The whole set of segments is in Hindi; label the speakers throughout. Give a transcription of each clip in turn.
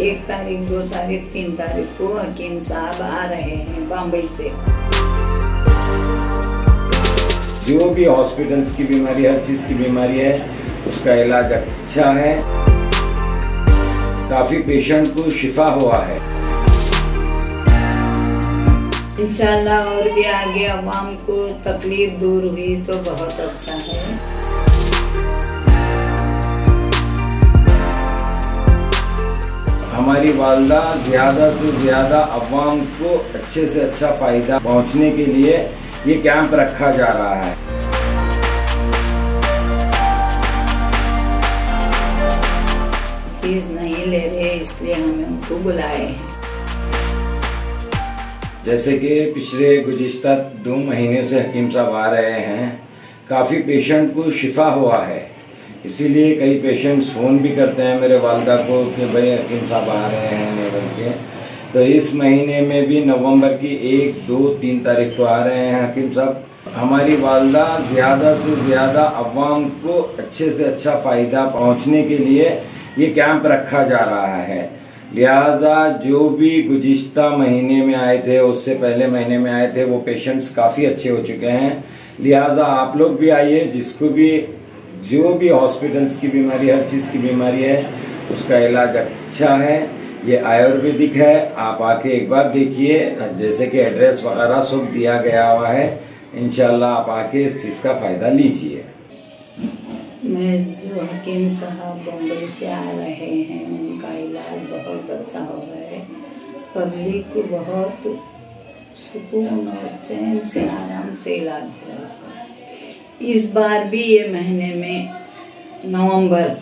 Speaker 1: एक तारीख दो तारीख तीन तारीख को हकीम साहब आ रहे हैं बम्बई से।
Speaker 2: जो भी हॉस्पिटल्स की बीमारी हर चीज़ की बीमारी है उसका इलाज अच्छा है। काफ़ी पेशेंट को शिफा हुआ है।
Speaker 1: इंशाल्लाह और भी आगे आवाम को तकलीफ़ दूर हुई तो बहुत अच्छा है।
Speaker 2: हमारी वालदा ज़्यादा से ज़्यादा अवाम को अच्छे से अच्छा फ़ायदा पहुँचने के लिए ये कैंप रखा जा रहा है।
Speaker 1: फ़ीस नहीं ले रहे इसलिए हमें उनको बुलाए हैं।
Speaker 2: जैसे कि पिछले गुजश्ता दो महीने से हकीम साहब आ रहे हैं काफ़ी पेशेंट को शिफा हुआ है। इसीलिए कई पेशेंट्स फ़ोन भी करते हैं मेरे वालदा को कि भाई हकीम साहब आ रहे हैं मेरे के। तो इस महीने में भी नवंबर की एक, दो, तीन तारीख को आ रहे हैं हकीम साहब। हमारी वालदा ज़्यादा से ज़्यादा अवाम को अच्छे से अच्छा फ़ायदा पहुँचने के लिए ये कैंप रखा जा रहा है। लिहाजा जो भी गुज्ता महीने में आए थे, उससे पहले महीने में आए थे, वो पेशेंट्स काफ़ी अच्छे हो चुके हैं। लिहाजा आप लोग भी आइए, जिसको भी जो भी हॉस्पिटल्स की बीमारी, हर चीज़ की बीमारी है, उसका इलाज अच्छा है। ये आयुर्वेदिक है, आप आके एक बार देखिए। जैसे कि एड्रेस वगैरह सब दिया गया हुआ है इनशाला आप आके इस चीज़ का फ़ायदा लीजिए।
Speaker 1: मैं जो हकीम साहब बम्बई से आ रहे हैं, उनका इलाज बहुत अच्छा हो रहा है। पब्लिक को बहुत सुकून और चैन से आराम से इलाज हो रहा है। इस बार भी ये महीने में नवंबर,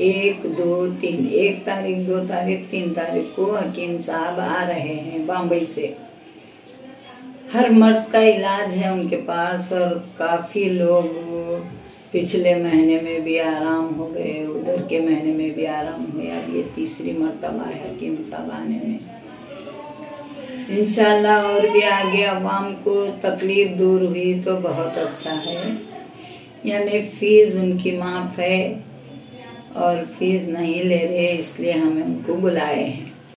Speaker 1: एक, दो, तीन, एक तारीख, दो तारीख, तीन तारीख को हकीम साहब आ रहे हैं बम्बई से। हर मर्ज का इलाज है उनके पास और काफ़ी लोग पिछले महीने में भी आराम हो गए, उधर के महीने में भी आराम हुए अब ये तीसरी मरतबा है हकीम साहब आने में। इंशाल्लाह और भी आगे आवाम को तकलीफ़ दूर हुई तो बहुत अच्छा है। यानी फ़ीस उनकी माफ़ है और फ़ीस नहीं ले रहे इसलिए हमें उनको बुलाए हैं।